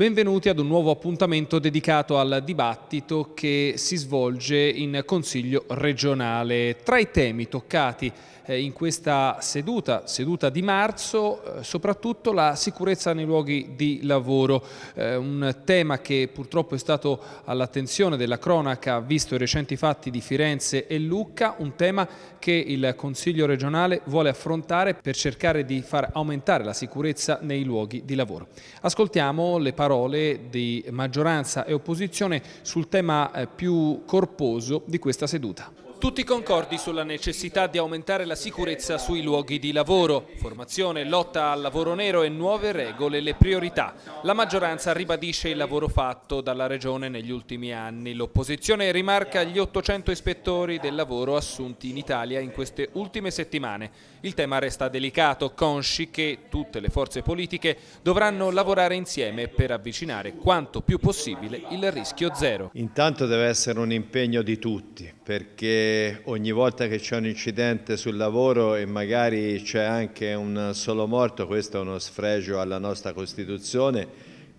Benvenuti ad un nuovo appuntamento dedicato al dibattito che si svolge in Consiglio regionale. Tra i temi toccati eh, in questa seduta, seduta di marzo, eh, soprattutto la sicurezza nei luoghi di lavoro, eh, un tema che purtroppo è stato all'attenzione della cronaca visto i recenti fatti di Firenze e Lucca, un tema che il Consiglio regionale vuole affrontare per cercare di far aumentare la sicurezza nei luoghi di lavoro. Ascoltiamo le parole di maggioranza e opposizione sul tema più corposo di questa seduta. Tutti concordi sulla necessità di aumentare la sicurezza sui luoghi di lavoro. Formazione, lotta al lavoro nero e nuove regole le priorità. La maggioranza ribadisce il lavoro fatto dalla Regione negli ultimi anni. L'opposizione rimarca gli 800 ispettori del lavoro assunti in Italia in queste ultime settimane. Il tema resta delicato, consci che tutte le forze politiche dovranno lavorare insieme per avvicinare quanto più possibile il rischio zero. Intanto deve essere un impegno di tutti perché ogni volta che c'è un incidente sul lavoro e magari c'è anche un solo morto, questo è uno sfregio alla nostra Costituzione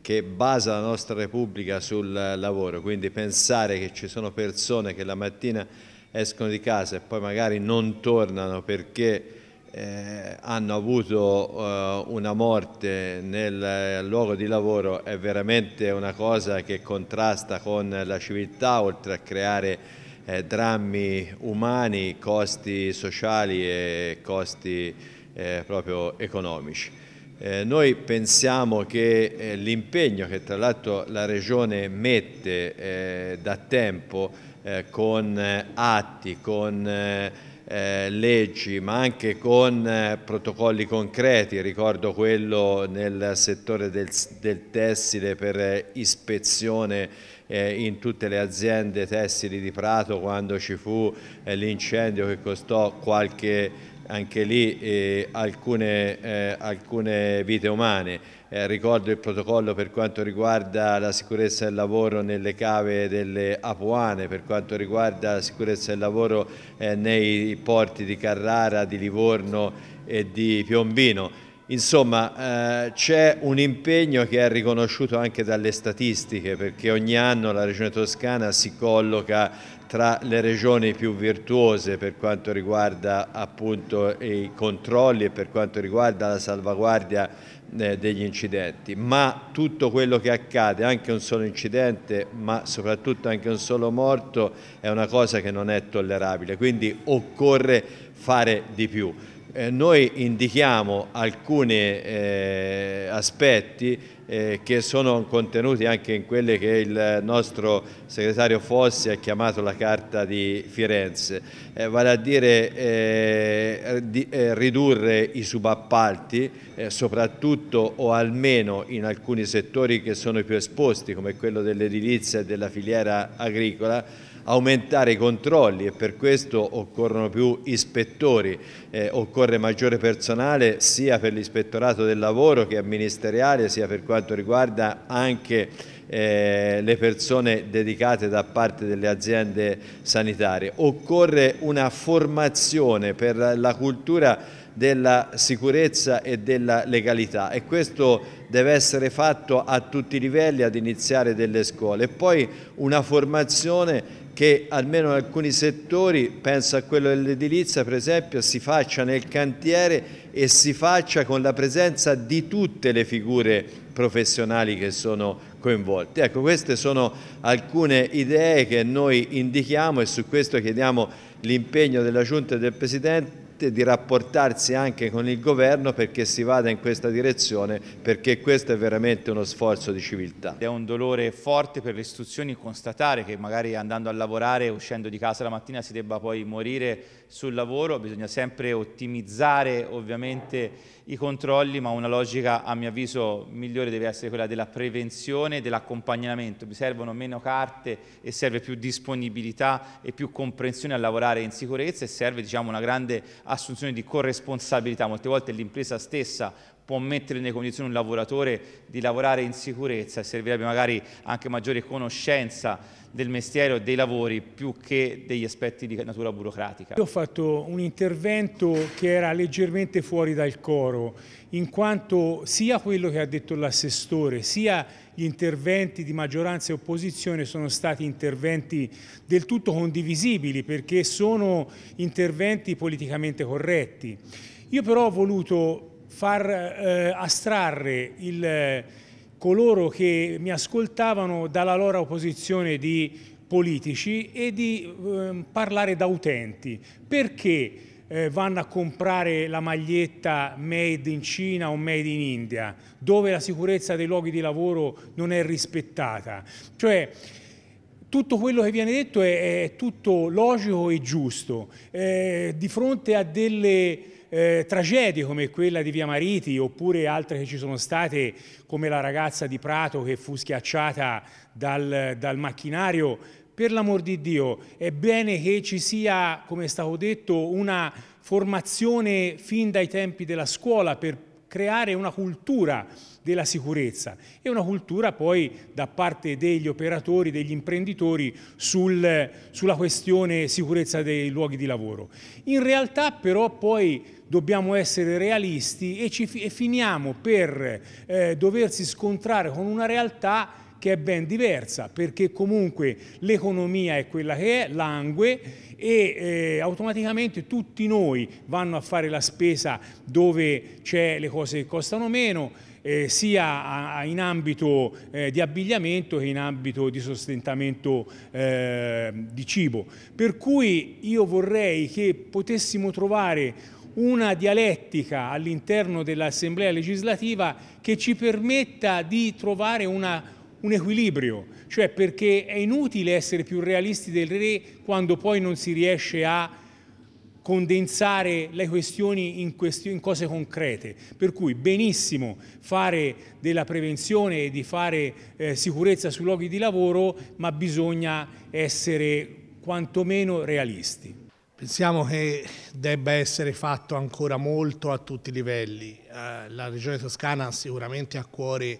che basa la nostra Repubblica sul lavoro, quindi pensare che ci sono persone che la mattina escono di casa e poi magari non tornano perché eh, hanno avuto eh, una morte nel luogo di lavoro è veramente una cosa che contrasta con la civiltà oltre a creare eh, drammi umani, costi sociali e costi eh, proprio economici. Eh, noi pensiamo che eh, l'impegno che tra l'altro la Regione mette eh, da tempo eh, con atti, con leggi ma anche con protocolli concreti, ricordo quello nel settore del, del tessile per ispezione eh, in tutte le aziende tessili di Prato quando ci fu eh, l'incendio che costò qualche anche lì eh, alcune, eh, alcune, vite umane. Eh, ricordo il protocollo per quanto riguarda la sicurezza del lavoro nelle cave delle Apuane, per quanto riguarda la sicurezza del lavoro eh, nei porti di Carrara, di Livorno e di Piombino. Insomma, eh, c'è un impegno che è riconosciuto anche dalle statistiche perché ogni anno la Regione Toscana si colloca tra le regioni più virtuose per quanto riguarda appunto i controlli e per quanto riguarda la salvaguardia eh, degli incidenti, ma tutto quello che accade, anche un solo incidente, ma soprattutto anche un solo morto, è una cosa che non è tollerabile, quindi occorre fare di più. Eh, noi indichiamo alcuni eh, aspetti eh, che sono contenuti anche in quelle che il nostro segretario Fossi ha chiamato la Carta di Firenze, eh, vale a dire eh, eh, ridurre i subappalti, soprattutto o almeno in alcuni settori che sono più esposti come quello dell'edilizia e della filiera agricola, aumentare i controlli e per questo occorrono più ispettori, eh, occorre maggiore personale sia per l'ispettorato del lavoro che ministeriale sia per quanto riguarda anche eh, le persone dedicate da parte delle aziende sanitarie. Occorre una formazione per la cultura della sicurezza e della legalità e questo deve essere fatto a tutti i livelli ad iniziare delle scuole e poi una formazione che almeno in alcuni settori, penso a quello dell'edilizia per esempio, si faccia nel cantiere e si faccia con la presenza di tutte le figure professionali che sono coinvolte. Ecco, queste sono alcune idee che noi indichiamo e su questo chiediamo l'impegno della Giunta e del Presidente di rapportarsi anche con il governo perché si vada in questa direzione perché questo è veramente uno sforzo di civiltà. È un dolore forte per le istituzioni constatare che magari andando a lavorare, uscendo di casa la mattina si debba poi morire sul lavoro, bisogna sempre ottimizzare ovviamente i controlli, ma una logica a mio avviso migliore deve essere quella della prevenzione dell'accompagnamento. Mi servono meno carte e serve più disponibilità e più comprensione a lavorare in sicurezza e serve diciamo, una grande assunzione di corresponsabilità. Molte volte l'impresa stessa può mettere nelle condizioni un lavoratore di lavorare in sicurezza e servirebbe magari anche maggiore conoscenza del mestiere o dei lavori più che degli aspetti di natura burocratica. Io ho fatto un intervento che era leggermente fuori dal coro, in quanto sia quello che ha detto l'assessore, sia gli interventi di maggioranza e opposizione sono stati interventi del tutto condivisibili perché sono interventi politicamente corretti. Io però ho voluto far eh, astrarre il, coloro che mi ascoltavano dalla loro posizione di politici e di eh, parlare da utenti. Perché eh, vanno a comprare la maglietta made in Cina o made in India, dove la sicurezza dei luoghi di lavoro non è rispettata? Cioè, tutto quello che viene detto è, è tutto logico e giusto. Eh, di fronte a delle eh, tragedie come quella di Via Mariti oppure altre che ci sono state come la ragazza di Prato che fu schiacciata dal, dal macchinario, per l'amor di Dio è bene che ci sia, come è stato detto, una formazione fin dai tempi della scuola per creare una cultura della sicurezza e una cultura poi da parte degli operatori, degli imprenditori sul, sulla questione sicurezza dei luoghi di lavoro. In realtà però poi dobbiamo essere realisti e, ci, e finiamo per eh, doversi scontrare con una realtà che è ben diversa, perché comunque l'economia è quella che è, langue e eh, automaticamente tutti noi vanno a fare la spesa dove c'è le cose che costano meno, eh, sia in ambito eh, di abbigliamento che in ambito di sostentamento eh, di cibo. Per cui io vorrei che potessimo trovare una dialettica all'interno dell'Assemblea legislativa che ci permetta di trovare una, un equilibrio, cioè perché è inutile essere più realisti del re quando poi non si riesce a condensare le questioni in, questioni, in cose concrete. Per cui benissimo fare della prevenzione e di fare eh, sicurezza sui luoghi di lavoro, ma bisogna essere quantomeno realisti. Pensiamo che debba essere fatto ancora molto a tutti i livelli. Eh, la Regione Toscana ha sicuramente a cuore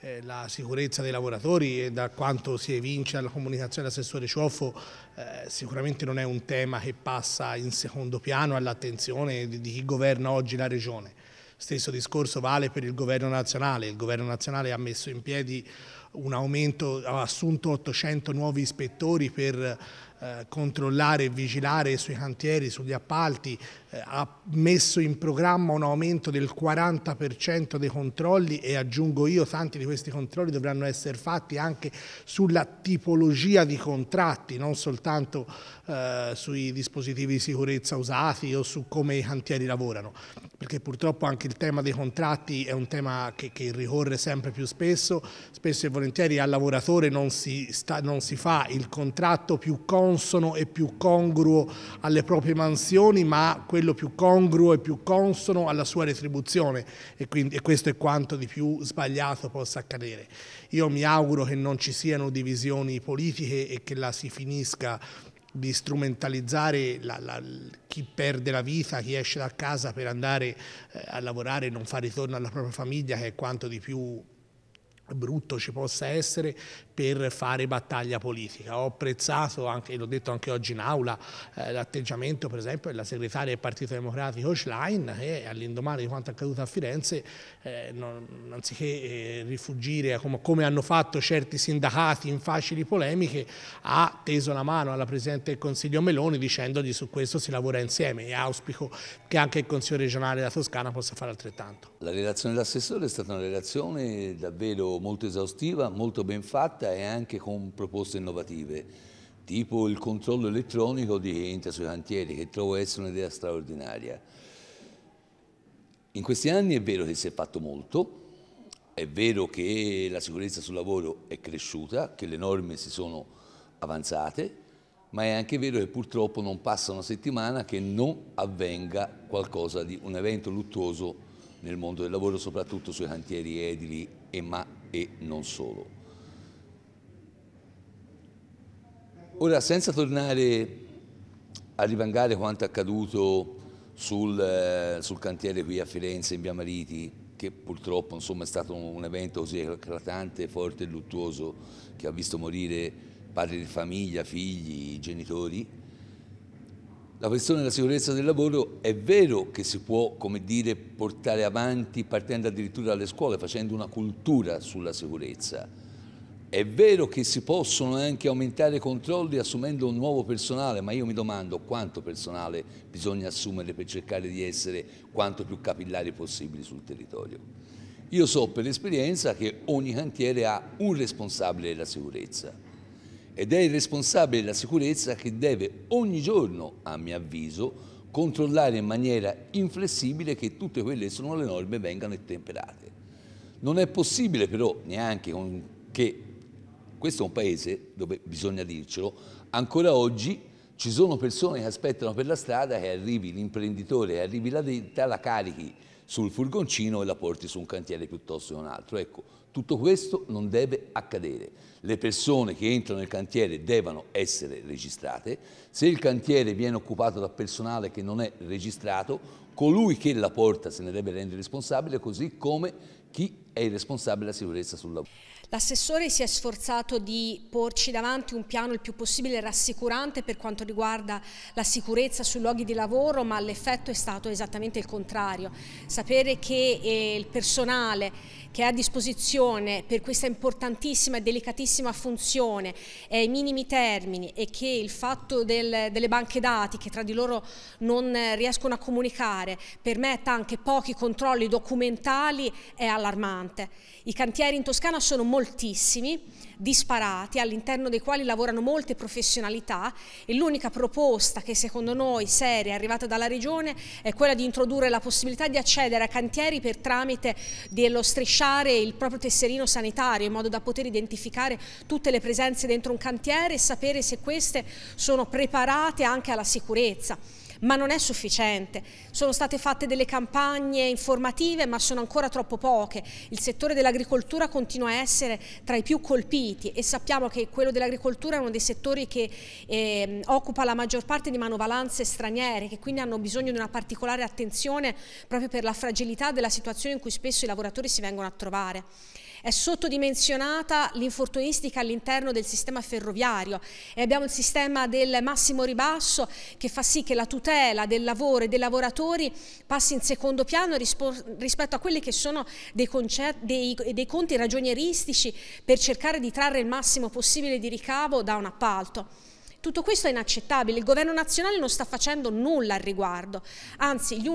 eh, la sicurezza dei lavoratori e da quanto si evince dalla comunicazione dell'assessore Cioffo eh, sicuramente non è un tema che passa in secondo piano all'attenzione di, di chi governa oggi la Regione. Stesso discorso vale per il governo nazionale. Il governo nazionale ha messo in piedi un aumento, ha assunto 800 nuovi ispettori per eh, controllare e vigilare sui cantieri, sugli appalti, eh, ha messo in programma un aumento del 40% dei controlli e aggiungo io, tanti di questi controlli dovranno essere fatti anche sulla tipologia di contratti, non soltanto eh, sui dispositivi di sicurezza usati o su come i cantieri lavorano, perché purtroppo anche il tema dei contratti è un tema che, che ricorre sempre più spesso, spesso e volentieri al lavoratore non si, sta, non si fa il contratto più consono consono e più congruo alle proprie mansioni, ma quello più congruo e più consono alla sua retribuzione e, quindi, e questo è quanto di più sbagliato possa accadere. Io mi auguro che non ci siano divisioni politiche e che la si finisca di strumentalizzare la, la, chi perde la vita, chi esce da casa per andare eh, a lavorare e non fare ritorno alla propria famiglia, che è quanto di più brutto ci possa essere per fare battaglia politica. Ho apprezzato, anche, l'ho detto anche oggi in aula, eh, l'atteggiamento per esempio della segretaria del Partito Democratico Schlein che all'indomani di quanto accaduto a Firenze, eh, non, anziché eh, rifugire come, come, hanno fatto certi sindacati in facili polemiche, ha teso la mano alla Presidente del Consiglio Meloni dicendogli su questo si lavora insieme e auspico che anche il Consiglio regionale della Toscana possa fare altrettanto. La relazione dell'assessore è stata una relazione davvero molto esaustiva, molto ben fatta e anche con proposte innovative, tipo il controllo elettronico di chi entra sui cantieri, che trovo essere un'idea straordinaria. In questi anni è vero che si è fatto molto, è vero che la sicurezza sul lavoro è cresciuta, che le norme si sono avanzate, ma è anche vero che purtroppo non passa una settimana che non avvenga qualcosa di un evento luttuoso nel mondo del lavoro, soprattutto sui cantieri edili e, ma, e non solo. Ora, senza tornare a rivangare quanto accaduto sul, eh, sul, cantiere qui a Firenze, in Via Mariti, che purtroppo insomma, è stato un evento così eclatante, forte e luttuoso che ha visto morire padri di famiglia, figli, genitori, la questione della sicurezza del lavoro è vero che si può, come dire, portare avanti partendo addirittura dalle scuole, facendo una cultura sulla sicurezza. È vero che si possono anche aumentare i controlli assumendo un nuovo personale, ma io mi domando quanto personale bisogna assumere per cercare di essere quanto più capillari possibili sul territorio. Io so per esperienza che ogni cantiere ha un responsabile della sicurezza ed è il responsabile della sicurezza che deve ogni giorno, a mio avviso, controllare in maniera inflessibile che tutte quelle che sono le norme vengano ottemperate. Non è possibile però neanche che questo è un paese dove, bisogna dircelo, ancora oggi ci sono persone che aspettano per la strada che arrivi l'imprenditore, arrivi la ditta, la carichi sul furgoncino e la porti su un cantiere piuttosto che un altro. Ecco, tutto questo non deve accadere. Le persone che entrano nel cantiere devono essere registrate. Se il cantiere viene occupato da personale che non è registrato, colui che la porta se ne deve rendere responsabile, così come chi è il responsabile della sicurezza sul lavoro. L'assessore si è sforzato di porci davanti un piano il più possibile rassicurante per quanto riguarda la sicurezza sui luoghi di lavoro, ma l'effetto è stato esattamente il contrario. Sapere che eh, il personale che è a disposizione per questa importantissima e delicatissima funzione è ai minimi termini e che il fatto del, delle banche dati che tra di loro non riescono a comunicare permetta anche pochi controlli documentali è allarmante. I cantieri in Toscana sono moltissimi, disparati, all'interno dei quali lavorano molte professionalità e l'unica proposta che secondo noi seria è arrivata dalla Regione è quella di introdurre la possibilità di accedere a cantieri per tramite dello strisciare il proprio tesserino sanitario in modo da poter identificare tutte le presenze dentro un cantiere e sapere se queste sono preparate anche alla sicurezza ma non è sufficiente. Sono state fatte delle campagne informative ma sono ancora troppo poche. Il settore dell'agricoltura continua a essere tra i più colpiti e sappiamo che quello dell'agricoltura è uno dei settori che eh, occupa la maggior parte di manovalanze straniere che quindi hanno bisogno di una particolare attenzione proprio per la fragilità della situazione in cui spesso i lavoratori si vengono a trovare. È sottodimensionata l'infortunistica all'interno del sistema ferroviario e abbiamo il sistema del massimo ribasso che fa sì che la tutela del lavoro e dei lavoratori passi in secondo piano rispetto a quelli che sono dei, dei, dei conti ragionieristici per cercare di trarre il massimo possibile di ricavo da un appalto. Tutto questo è inaccettabile, il governo nazionale non sta facendo nulla al riguardo, anzi gli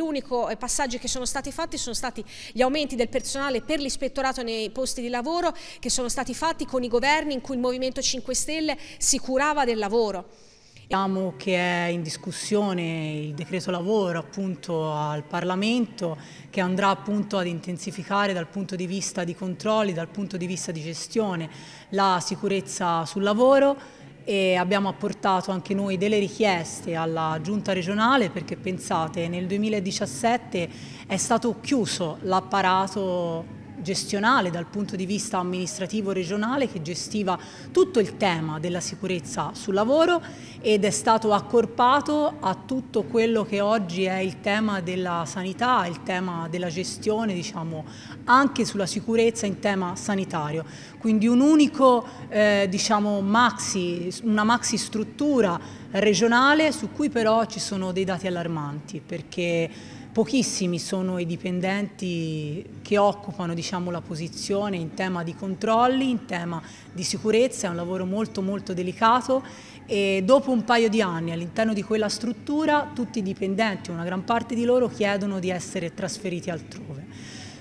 unico eh, passaggi che sono stati fatti sono stati gli aumenti del personale per l'ispettorato nei posti di lavoro che sono stati fatti con i governi in cui il Movimento 5 Stelle si curava del lavoro. Sappiamo che è in discussione il decreto lavoro appunto al Parlamento che andrà appunto ad intensificare dal punto di vista di controlli, dal punto di vista di gestione la sicurezza sul lavoro e abbiamo apportato anche noi delle richieste alla giunta regionale perché pensate nel 2017 è stato chiuso l'apparato gestionale dal punto di vista amministrativo regionale che gestiva tutto il tema della sicurezza sul lavoro ed è stato accorpato a tutto quello che oggi è il tema della sanità, il tema della gestione diciamo anche sulla sicurezza in tema sanitario. Quindi un unico eh, diciamo maxi, una maxi struttura regionale su cui però ci sono dei dati allarmanti perché Pochissimi sono i dipendenti che occupano diciamo, la posizione in tema di controlli, in tema di sicurezza, è un lavoro molto molto delicato e dopo un paio di anni all'interno di quella struttura tutti i dipendenti, una gran parte di loro chiedono di essere trasferiti altrove.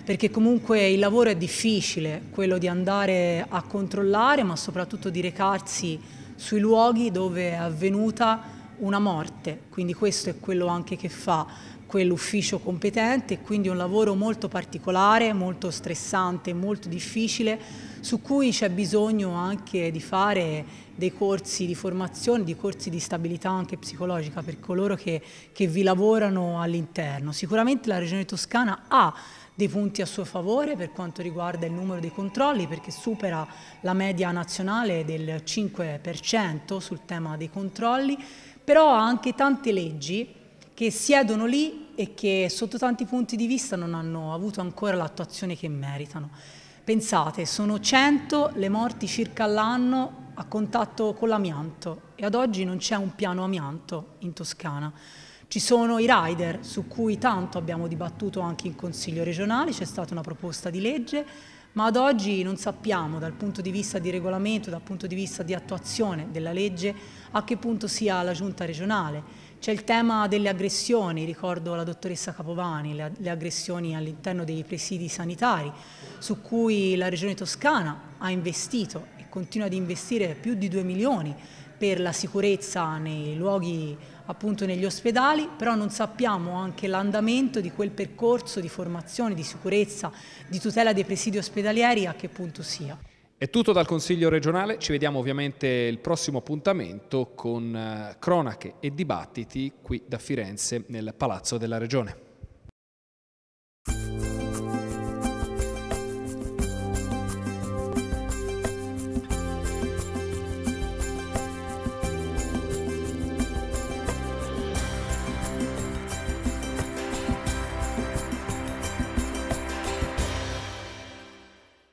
Perché comunque il lavoro è difficile, quello di andare a controllare ma soprattutto di recarsi sui luoghi dove è avvenuta una morte, quindi questo è quello anche che fa quell'ufficio competente, quindi un lavoro molto particolare, molto stressante, molto difficile, su cui c'è bisogno anche di fare dei corsi di formazione, di corsi di stabilità anche psicologica per coloro che, che vi lavorano all'interno. Sicuramente la Regione Toscana ha dei punti a suo favore per quanto riguarda il numero dei controlli perché supera la media nazionale del 5% sul tema dei controlli, però ha anche tante leggi che siedono lì e che sotto tanti punti di vista non hanno avuto ancora l'attuazione che meritano. Pensate, sono 100 le morti circa all'anno a contatto con l'amianto e ad oggi non c'è un piano amianto in Toscana. Ci sono i rider su cui tanto abbiamo dibattuto anche in Consiglio regionale, c'è stata una proposta di legge, ma ad oggi non sappiamo dal punto di vista di regolamento, dal punto di vista di attuazione della legge, a che punto sia la giunta regionale. C'è il tema delle aggressioni, ricordo la dottoressa Capovani, le, le aggressioni all'interno dei presidi sanitari, su cui la Regione Toscana ha investito e continua ad investire più di 2 milioni per la sicurezza nei luoghi appunto negli ospedali, però non sappiamo anche l'andamento di quel percorso di formazione, di sicurezza, di tutela dei presidi ospedalieri a che punto sia. È tutto dal Consiglio regionale, ci vediamo ovviamente il prossimo appuntamento con eh, cronache e dibattiti qui da Firenze nel Palazzo della Regione.